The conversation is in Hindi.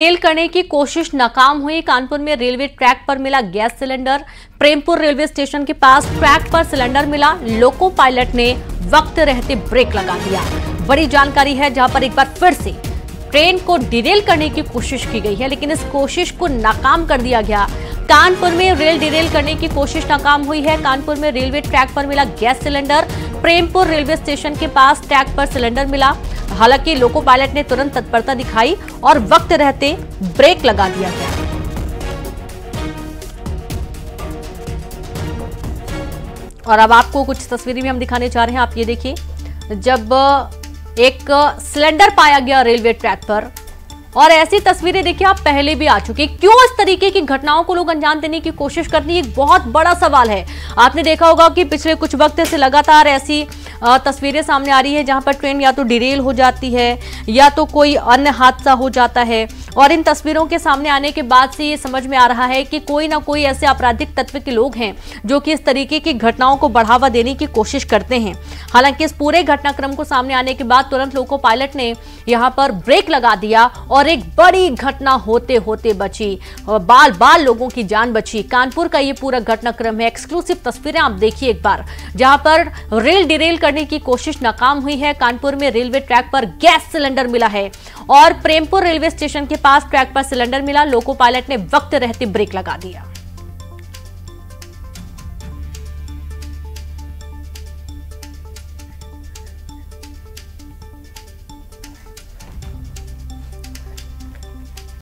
फेल करने की कोशिश नाकाम हुई। कानपुर में रेलवे ट्रैक पर मिला gas cylinder. Prempur railway station के पास ट्रैक पर सिलेंडर मिला। लोको पायलट ने वक्त रहते ब्रेक लगा दिया। बड़ी जानकारी है, जहाँ पर एक बार फिर से ट्रेन को डिरेल करने की कोशिश की गई है, लेकिन इस कोशिश को नाकाम कर दिया गया। कानपुर में रेल डिरेल करने की कोशिश नाकाम हुई है। कानपुर में रेलवे ट्रैक पर मिला gas cylinder. Prempur railway station के पास ट्रैक पर सिलेंडर मिला। हालाँकि लोको पायलट ने तुरंत तत्परता दिखाई और वक्त रहते ब्रेक लगा दिया गया। और अब आपको कुछ तस्वीरें भी हम दिखाने जा रहे हैं। आप ये देखिए, जब एक सिलेंडर पाया गया रेलवे ट्रैक पर और ऐसी तस्वीरें देखिए, आप पहले भी आ चुकी क्यों इस तरीके की घटनाओं को लोग अंजाम देने की कोशिश करते हैं? एक बहुत बड़ा सवाल है। आपने देखा होगा कि पिछले कुछ वक्त से लगातार ऐसी तस्वीरें सामने आ रही है, जहाँ पर ट्रेन या तो डिरेल हो जाती है, या तो कोई अन्य हादसा हो जाता है। और इन तस्वीरों के सामने आने के बाद से ये समझ में आ रहा है कि कोई ना कोई ऐसे आपराधिक तत्व के लोग हैं जो कि इस तरीके की घटनाओं को बढ़ावा देने की कोशिश करते हैं। हालाँकि इस पूरे घटनाक्रम को सामने आने के बाद तुरंत लोको पायलट ने यहाँ पर ब्रेक लगा दिया और एक बड़ी घटना होते होते बची। बाल बाल लोगों की जान बची। कानपुर का ये पूरा घटनाक्रम है। एक्सक्लूसिव तस्वीरें आप देखिए एक बार। जहाँ पर रेल डिरेल करने की कोशिश नाकाम हुई है। कानपुर में रेलवे ट्रैक पर गैस सिलेंडर मिला है और प्रेमपुर रेलवे स्टेशन के पास ट्रैक पर सिलेंडर मिला लोको पायलट ने वक्त रहते ब्रेक लगा दिया।